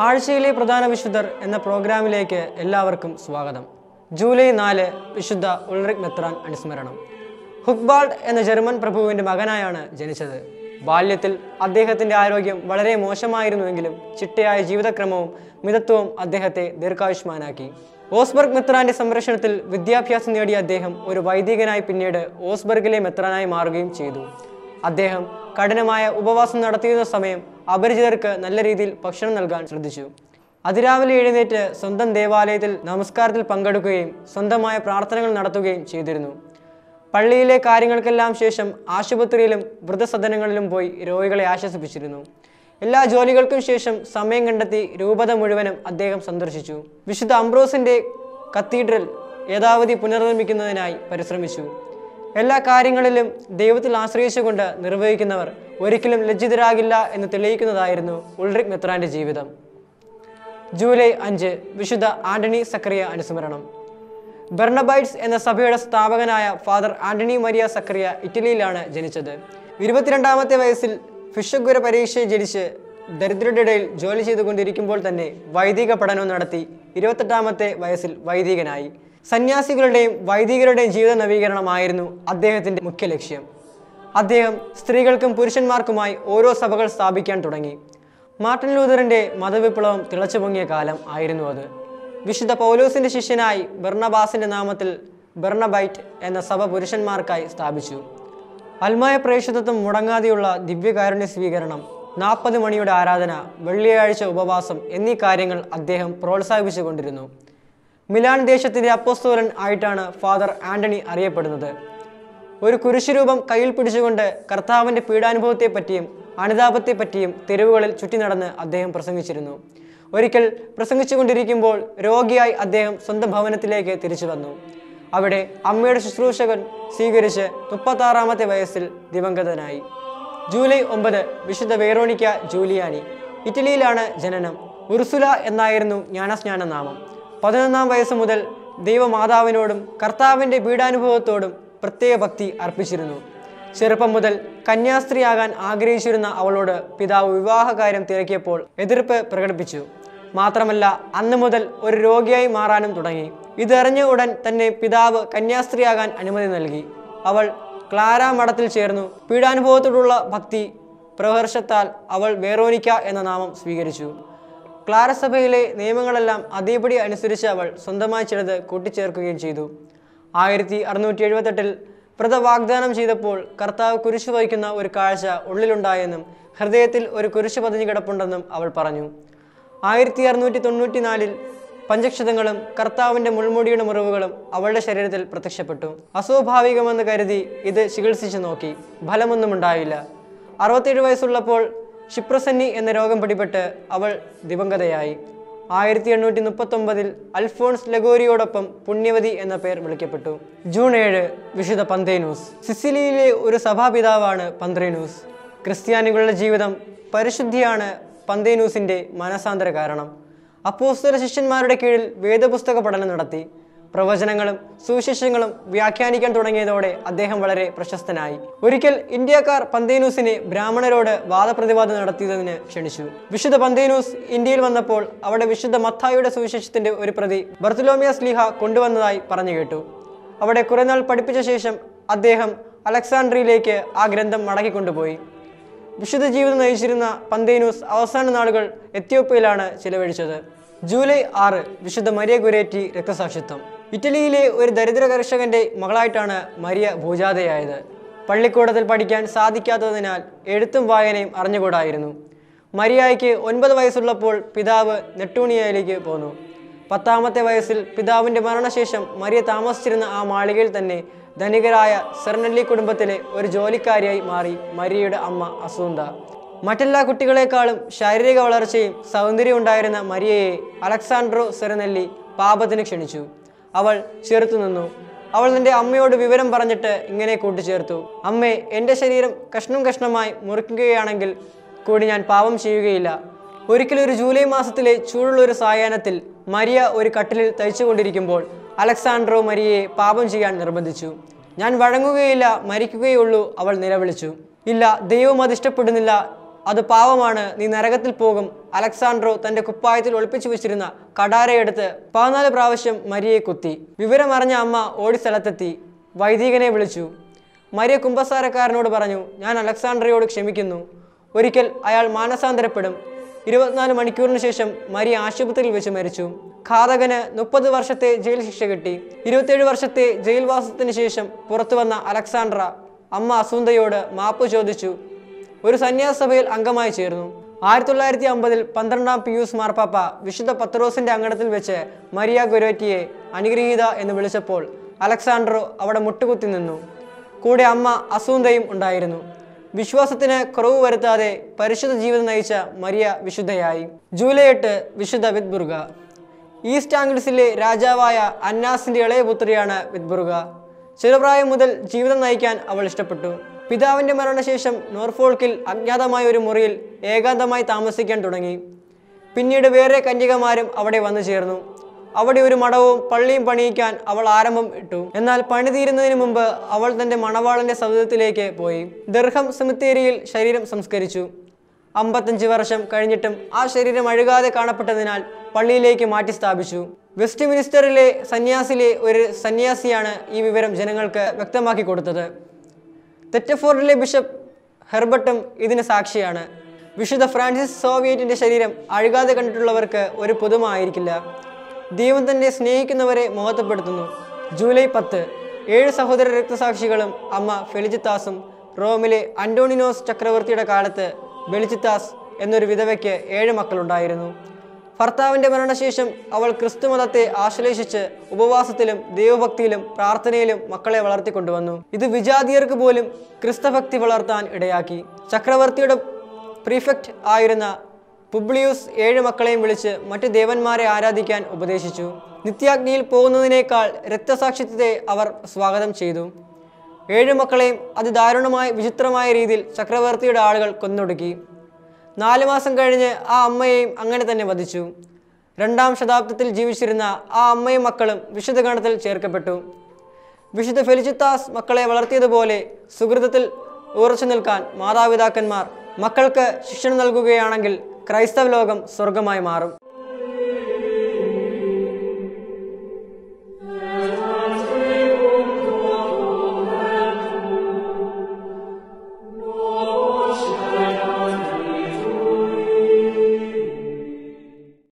ആഴ്ചയിലെ പ്രധാന വിശുദ്ധർ എന്ന പ്രോഗ്രാമിലേക്ക് എല്ലാവർക്കും സ്വാഗതം. ജൂലൈ നാല് വിശുദ്ധ ഉൾറിക് മെത്രാൻ അനുസ്മരണം. ഹുക്ബാൾഡ് എന്ന ജർമ്മൻ പ്രഭുവിന്റെ മകനായാണ് ജനിച്ചത്. ബാല്യത്തിൽ അദ്ദേഹത്തിന്റെ ആരോഗ്യം വളരെ മോശമായിരുന്നുവെങ്കിലും ചിട്ടയായ ജീവിതക്രമവും മിതത്വവും അദ്ദേഹത്തെ ദീർഘായുഷ്മാനാക്കി. ഓസ്ബർഗ് മെത്രാന്റെ സംരക്ഷണത്തിൽ വിദ്യാഭ്യാസം നേടിയ അദ്ദേഹം ഒരു വൈദികനായി പിന്നീട് ഓസ്ബർഗിലെ മെത്രാനായി മാറുകയും ചെയ്തു. അദ്ദേഹം കഠിനമായ ഉപവാസം നടത്തിയിരുന്ന സമയം അപരിചിതർക്ക് നല്ല രീതിയിൽ ഭക്ഷണം നൽകാൻ ശ്രദ്ധിച്ചു. അതിരാവിലെ എഴുന്നേറ്റ് സ്വന്തം ദേവാലയത്തിൽ നമസ്കാരത്തിൽ പങ്കെടുക്കുകയും സ്വന്തമായ പ്രാർത്ഥനകൾ നടത്തുകയും ചെയ്തിരുന്നു. പള്ളിയിലെ കാര്യങ്ങൾക്കെല്ലാം ശേഷം ആശുപത്രിയിലും വൃദ്ധസദനങ്ങളിലും പോയി രോഗികളെ ആശ്വസിപ്പിച്ചിരുന്നു. എല്ലാ ജോലികൾക്കും ശേഷം സമയം കണ്ടെത്തി രൂപത മുഴുവനും അദ്ദേഹം സന്ദർശിച്ചു. വിശുദ്ധ അംബ്രോസിന്റെ കത്തീഡ്രൽ യഥാവധി പുനർനിർമ്മിക്കുന്നതിനായി പരിശ്രമിച്ചു. എല്ലാ കാര്യങ്ങളിലും ദൈവത്തിൽ ആശ്രയിച്ചുകൊണ്ട് നിർവഹിക്കുന്നവർ ഒരിക്കലും ലജ്ജിതരാകില്ല എന്ന് തെളിയിക്കുന്നതായിരുന്നു ഉൾറിക് മെത്രാന്റെ ജീവിതം. ജൂലൈ അഞ്ച് വിശുദ്ധ ആന്റണി സക്രിയ അനുസ്മരണം. ബെർണബൈറ്റ്സ് എന്ന സഭയുടെ സ്ഥാപകനായ ഫാദർ ആന്റണി മരിയ സക്രിയ ഇറ്റലിയിലാണ് ജനിച്ചത്. ഇരുപത്തിരണ്ടാമത്തെ വയസ്സിൽ ഫിഷഗുര പരീക്ഷയെ ജനിച്ച് ദരിദ്രരുടെ ഇടയിൽ ജോലി ചെയ്തുകൊണ്ടിരിക്കുമ്പോൾ തന്നെ വൈദിക പഠനം നടത്തി ഇരുപത്തെട്ടാമത്തെ വയസ്സിൽ വൈദികനായി. സന്യാസികളുടെയും വൈദികരുടെയും ജീവിത നവീകരണമായിരുന്നു അദ്ദേഹത്തിന്റെ മുഖ്യ ലക്ഷ്യം. അദ്ദേഹം സ്ത്രീകൾക്കും പുരുഷന്മാർക്കുമായി ഓരോ സഭകൾ സ്ഥാപിക്കാൻ തുടങ്ങി. മാർട്ടിൻ ലൂതറിന്റെ മതവിപ്ലവം തിളച്ചു പൊങ്ങിയ കാലം ആയിരുന്നു അത്. വിശുദ്ധ പൗലോസിന്റെ ശിഷ്യനായി ബെർണബാസിന്റെ നാമത്തിൽ ബെർണബൈറ്റ് എന്ന സഭ പുരുഷന്മാർക്കായി സ്ഥാപിച്ചു. അൽമായ പ്രേക്ഷിതത്വം മുടങ്ങാതെയുള്ള ദിവ്യകാരുണ്യ സ്വീകരണം നാൽപ്പത് മണിയുടെ ആരാധന വെള്ളിയാഴ്ച ഉപവാസം എന്നീ കാര്യങ്ങൾ അദ്ദേഹം പ്രോത്സാഹിപ്പിച്ചുകൊണ്ടിരുന്നു. മിലാൻ ദേശത്തിന്റെ അപ്പോസ്തോലൻ ആയിട്ടാണ് ഫാദർ ആന്റണി അറിയപ്പെടുന്നത്. ഒരു കുരിശുരൂപം കയ്യിൽ പിടിച്ചുകൊണ്ട് കർത്താവിന്റെ പീഡാനുഭവത്തെപ്പറ്റിയും അനുതാപത്തെപ്പറ്റിയും തെരുവുകളിൽ ചുറ്റി നടന്ന് അദ്ദേഹം പ്രസംഗിച്ചിരുന്നു. ഒരിക്കൽ പ്രസംഗിച്ചുകൊണ്ടിരിക്കുമ്പോൾ രോഗിയായി അദ്ദേഹം സ്വന്തം ഭവനത്തിലേക്ക് തിരിച്ചു വന്നു. അവിടെ അമ്മയുടെ ശുശ്രൂഷകൻ സ്വീകരിച്ച് മുപ്പത്താറാമത്തെ വയസ്സിൽ ദിവംഗതനായി. ജൂലൈ ഒമ്പത് വിശുദ്ധ വേറോണിക്ക ജൂലിയാനി ഇറ്റലിയിലാണ് ജനനം. ഉർസുല എന്നായിരുന്നു ജ്ഞാനസ്നാന നാമം പതിനൊന്നാം വയസ്സ് മുതൽ ദൈവമാതാവിനോടും കർത്താവിന്റെ പീഡാനുഭവത്തോടും പ്രത്യേക ഭക്തി അർപ്പിച്ചിരുന്നു. ചെറുപ്പം മുതൽ കന്യാസ്ത്രീയാകാൻ ആഗ്രഹിച്ചിരുന്ന അവളോട് പിതാവ് വിവാഹകാര്യം തിരക്കിയപ്പോൾ എതിർപ്പ് പ്രകടിപ്പിച്ചു. മാത്രമല്ല അന്ന് മുതൽ ഒരു രോഗിയായി മാറാനും തുടങ്ങി. ഇതറിഞ്ഞ ഉടൻ തന്നെ പിതാവ് കന്യാസ്ത്രീയാകാൻ അനുമതി നൽകി. അവൾ ക്ലാര മഠത്തിൽ ചേർന്നു. പീഡാനുഭവത്തോടുള്ള ഭക്തി പ്രഹർഷത്താൽ അവൾ വേറോനിക്ക എന്ന നാമം സ്വീകരിച്ചു. ക്ലാരസഭയിലെ നിയമങ്ങളെല്ലാം അതേപടി അനുസരിച്ച് അവൾ സ്വന്തമായി ചിലത് കൂട്ടിച്ചേർക്കുകയും ചെയ്തു. ആയിരത്തി അറുന്നൂറ്റി എഴുപത്തെട്ടിൽ വ്രത വാഗ്ദാനം ചെയ്തപ്പോൾ കർത്താവ് കുരിശു വഹിക്കുന്ന ഒരു കാഴ്ച ഉള്ളിലുണ്ടായെന്നും ഹൃദയത്തിൽ ഒരു കുരിശു പതിഞ്ഞു കിടപ്പുണ്ടെന്നും അവൾ പറഞ്ഞു. ആയിരത്തി അറുന്നൂറ്റി തൊണ്ണൂറ്റി നാലിൽ പഞ്ചക്ഷതങ്ങളും കർത്താവിന്റെ മുൾമുടിയുടെ മുറിവുകളും അവളുടെ ശരീരത്തിൽ പ്രത്യക്ഷപ്പെട്ടു. അസ്വാഭാവികമെന്ന് കരുതി ഇത് ചികിത്സിച്ചു നോക്കി. ഫലമൊന്നും ഉണ്ടായില്ല അറുപത്തേഴ് വയസ്സുള്ളപ്പോൾ ക്ഷിപ്രസന്നി എന്ന രോഗം പിടിപെട്ട് അവൾ ദിവംഗതയായി. ആയിരത്തി എണ്ണൂറ്റി മുപ്പത്തൊമ്പതിൽ അൽഫോൺസ് ലഗോരിയോടൊപ്പം പുണ്യവതി എന്ന പേർ വിളിക്കപ്പെട്ടു. ജൂൺ ഏഴ് വിശുദ്ധ പന്തേനൂസ്. സിസിലിയിലെ ഒരു സഭാപിതാവാണ് പന്ത്രേനൂസ് ക്രിസ്ത്യാനികളുടെ ജീവിതം പരിശുദ്ധിയാണ് പന്തേനൂസിന്റെ മനസാന്തര കാരണം. അപ്പോസ്തര ശിഷ്യന്മാരുടെ കീഴിൽ വേദപുസ്തക പഠനം നടത്തി. പ്രവചനങ്ങളും സുവിശേഷങ്ങളും വ്യാഖ്യാനിക്കാൻ തുടങ്ങിയതോടെ അദ്ദേഹം വളരെ പ്രശസ്തനായി. ഒരിക്കൽ ഇന്ത്യക്കാർ പന്തേനൂസിനെ ബ്രാഹ്മണരോട് വാദപ്രതിവാദം നടത്തിയതിന് ക്ഷണിച്ചു. വിശുദ്ധ പന്തേനൂസ് ഇന്ത്യയിൽ വന്നപ്പോൾ അവിടെ വിശുദ്ധ മത്തായുടെ സുവിശേഷത്തിന്റെ ഒരു പ്രതി ബർത്തുലോമിയ സ്ലിഹ കൊണ്ടുവന്നതായി പറഞ്ഞു കേട്ടു. അവിടെ കുറെ നാൾ പഠിപ്പിച്ച ശേഷം അദ്ദേഹം അലക്സാണ്ട്രിയിലേക്ക് ആ ഗ്രന്ഥം മടക്കിക്കൊണ്ടുപോയി വിശുദ്ധ ജീവിതം നയിച്ചിരുന്ന പന്തേനൂസ് അവസാന നാളുകൾ എത്യോപ്യയിലാണ് ചിലവഴിച്ചത്. ജൂലൈ ആറ് വിശുദ്ധ മരിയ ഗുരേറ്റി രക്തസാക്ഷിത്വം. ഇറ്റലിയിലെ ഒരു ദരിദ്ര കർഷകന്റെ മകളായിട്ടാണ് മരിയ ഭൂജാതയായത്. പള്ളിക്കൂടത്തിൽ പഠിക്കാൻ സാധിക്കാത്തതിനാൽ എഴുത്തും വായനയും അറിഞ്ഞുകൂടായിരുന്നു. മരിയായ്ക്ക് ഒൻപത് വയസ്സുള്ളപ്പോൾ പിതാവ് നെട്ടൂണിയയിലേക്ക് പോന്നു. പത്താമത്തെ വയസ്സിൽ പിതാവിന്റെ മരണശേഷം മരിയ താമസിച്ചിരുന്ന ആ മാളികയിൽ തന്നെ ധനികരായ സെർണല്ലി കുടുംബത്തിലെ ഒരു ജോലിക്കാരിയായി മാറി മരിയയുടെ അമ്മ അസൂന്ത. മറ്റെല്ലാ കുട്ടികളെക്കാളും ശാരീരിക വളർച്ചയും സൗന്ദര്യവും ഉണ്ടായിരുന്ന മരിയയെ അലക്സാൻഡ്രോ സെറനെല്ലി പാപത്തിന് ക്ഷണിച്ചു. അവൾ ചെറുത്തു നിന്നു. അവൾ നിന്റെ അമ്മയോട് വിവരം പറഞ്ഞിട്ട് ഇങ്ങനെ കൂട്ടിച്ചേർത്തു അമ്മേ എന്റെ ശരീരം കഷ്ണം കഷ്ണമായി മുറിക്കുകയാണെങ്കിൽ കൂടി ഞാൻ പാപം ചെയ്യുകയില്ല. ഒരിക്കലും ഒരു ജൂലൈ മാസത്തിലെ ചൂടുള്ള ഒരു സായാഹ്നത്തിൽ മരിയ ഒരു കട്ടിലിൽ തയ്ച്ചുകൊണ്ടിരിക്കുമ്പോൾ അലക്സാണ്ട്രോ മരിയയെ പാപം ചെയ്യാൻ നിർബന്ധിച്ചു. ഞാൻ വഴങ്ങുകയില്ല മരിക്കുകയുള്ളൂ അവൾ നിലവിളിച്ചു. ഇല്ല ദൈവം അത് ഇഷ്ടപ്പെടുന്നില്ല അത് പാവമാണ് നീ നരകത്തിൽ പോകും. അലക്സാണ്ട്രോ തന്റെ കുപ്പായത്തിൽ ഒളിപ്പിച്ചു വെച്ചിരുന്ന കടാരയെടുത്ത് പതിനാല് പ്രാവശ്യം മരിയെ കുത്തി. വിവരമറിഞ്ഞ അമ്മ ഓടി സ്ഥലത്തെത്തി. വൈദികനെ വിളിച്ചു. മരിയ കുമ്പസാരക്കാരനോട് പറഞ്ഞു ഞാൻ അലക്സാണ്ട്രയോട് ക്ഷമിക്കുന്നു. ഒരിക്കൽ അയാൾ മാനസാന്തരപ്പെടും. ഇരുപത്തിനാല് മണിക്കൂറിന് ശേഷം മരിയ ആശുപത്രിയിൽ വെച്ച് മരിച്ചു. ഘാതകന് മുപ്പത് വർഷത്തെ ജയിൽ ശിക്ഷ കിട്ടി. ഇരുപത്തിയേഴ് വർഷത്തെ ജയിൽവാസത്തിന് ശേഷം പുറത്തുവന്ന അലക്സാണ്ട്ര അമ്മ അസുന്ദയോട് മാപ്പ് ചോദിച്ചു ഒരു സന്യാസഭയിൽ അംഗമായി ചേർന്നു ആയിരത്തി തൊള്ളായിരത്തി അമ്പതിൽ പന്ത്രണ്ടാം പിയൂസ് മാർപ്പാപ്പ വിശുദ്ധ പത്രോസിന്റെ അങ്കണത്തിൽ വെച്ച് മരിയ ഗുരോറ്റിയെ അനുഗ്രഹീത എന്ന് വിളിച്ചപ്പോൾ അലക്സാണ്ട്രോ അവിടെ മുട്ടുകുത്തി നിന്നു. കൂടെ അമ്മ അസൂന്തയും ഉണ്ടായിരുന്നു. വിശ്വാസത്തിന് കുറവ് വരുത്താതെ പരിശുദ്ധ ജീവിതം നയിച്ച മരിയ വിശുദ്ധയായി. ജൂലൈ എട്ട് വിശുദ്ധ വിത്ബുർഗ ഈസ്റ്റ് ആംഗ്ലിസിലെ രാജാവായ അന്നാസിന്റെ ഇളയ പുത്രിയാണ് വിത്ബുർഗ ചെറുപ്രായം മുതൽ ജീവിതം നയിക്കാൻ അവൾ ഇഷ്ടപ്പെട്ടു. പിതാവിന്റെ മരണശേഷം നോർഫോൾക്കിൽ അജ്ഞാതമായ ഒരു മുറിയിൽ ഏകാന്തമായി താമസിക്കാൻ തുടങ്ങി. പിന്നീട് വേറെ കന്യകമാരും അവിടെ വന്നു ചേർന്നു. അവിടെ ഒരു മടവും പള്ളിയും പണിയിക്കാൻ അവൾ ആരംഭം ഇട്ടു. എന്നാൽ പണി തീരുന്നതിന് മുമ്പ് അവൾ തന്റെ മണവാളന്റെ സൗദത്തിലേക്ക് പോയി. ദർഹം സെമിത്തേരിയിൽ ശരീരം സംസ്കരിച്ചു. അമ്പത്തഞ്ച് വർഷം കഴിഞ്ഞിട്ടും ആ ശരീരം അഴുകാതെ കാണപ്പെട്ടതിനാൽ പള്ളിയിലേക്ക് മാറ്റി സ്ഥാപിച്ചു. വെസ്റ്റ് മിനിസ്റ്ററിലെ സന്യാസിലെ ഒരു സന്യാസിയാണ് ഈ വിവരം ജനങ്ങൾക്ക് വ്യക്തമാക്കി കൊടുത്തത്. തെറ്റഫോർഡിലെ ബിഷപ്പ് ഹെർബർട്ടും ഇതിന് സാക്ഷിയാണ്. വിശുദ്ധ ഫ്രാൻസിസ് സോവിയറ്റിന്റെ ശരീരം അഴുകാതെ കണ്ടിട്ടുള്ളവർക്ക് ഒരു പുതുമ ആയിരിക്കില്ല ദൈവം തന്നെ സ്നേഹിക്കുന്നവരെ മുഖത്തപ്പെടുത്തുന്നു ജൂലൈ പത്ത് ഏഴ് സഹോദര രക്തസാക്ഷികളും അമ്മ ഫെലിജിത്താസും റോമിലെ അന്റോണിനോസ് ചക്രവർത്തിയുടെ കാലത്ത് ബെലിജിത്താസ് എന്നൊരു വിധവയ്ക്ക് ഏഴ് മക്കളുണ്ടായിരുന്നു. ഭർത്താവിന്റെ മരണശേഷം അവൾ ക്രിസ്തുമതത്തെ ആശ്ലേഷിച്ച് ഉപവാസത്തിലും ദൈവഭക്തിയിലും പ്രാർത്ഥനയിലും മക്കളെ വളർത്തിക്കൊണ്ടുവന്നു. ഇത് വിജാതീയർക്ക് പോലും ക്രിസ്തഭക്തി വളർത്താൻ ഇടയാക്കി. ചക്രവർത്തിയുടെ പ്രീഫെക്റ്റ് ആയിരുന്ന പുബ്ലിയൂസ് ഏഴ് മക്കളെയും വിളിച്ച് മറ്റ് ദേവന്മാരെ ആരാധിക്കാൻ ഉപദേശിച്ചു. നിത്യാഗ്നിയിൽ പോകുന്നതിനേക്കാൾ രക്തസാക്ഷിത്വത്തെ അവർ സ്വാഗതം ചെയ്തു. ഏഴ് മക്കളെയും അതിദാരുണമായ വിചിത്രമായ രീതിയിൽ ചക്രവർത്തിയുടെ ആളുകൾ കൊന്നൊടുക്കി. നാല് മാസം കഴിഞ്ഞ് ആ അമ്മയെയും അങ്ങനെ തന്നെ വധിച്ചു. രണ്ടാം ശതാബ്ദത്തിൽ ജീവിച്ചിരുന്ന ആ അമ്മയും മക്കളും വിശുദ്ധ ഗണത്തിൽ ചേർക്കപ്പെട്ടു. വിശുദ്ധ ഫെലിചിത്താസ് മക്കളെ വളർത്തിയതുപോലെ സുഹൃതത്തിൽ ഉറച്ചു നിൽക്കാൻ മാതാപിതാക്കന്മാർ മക്കൾക്ക് ശിക്ഷണം നൽകുകയാണെങ്കിൽ ക്രൈസ്തവ ലോകം സ്വർഗമായി മാറും.